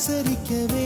ஆச்சரிக்கவே